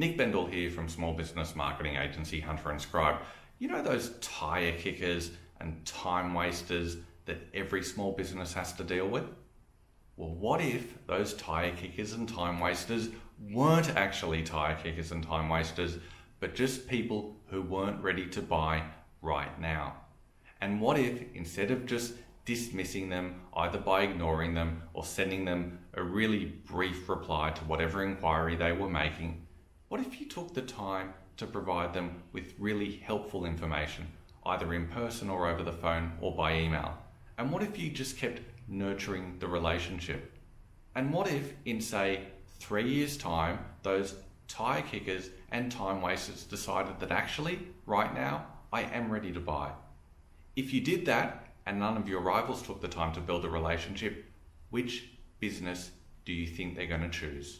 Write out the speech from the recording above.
Nick Bendel here from small business marketing agency Hunter and Scribe. You know those tire kickers and time wasters that every small business has to deal with? Well, what if those tire kickers and time wasters weren't actually tire kickers and time wasters, but just people who weren't ready to buy right now? And what if instead of just dismissing them either by ignoring them or sending them a really brief reply to whatever inquiry they were making, what if you took the time to provide them with really helpful information, either in person or over the phone or by email? And what if you just kept nurturing the relationship? And what if, in say, three years' time, those tire kickers and time wasters decided that actually, right now, I am ready to buy? If you did that and none of your rivals took the time to build a relationship, which business do you think they're going to choose?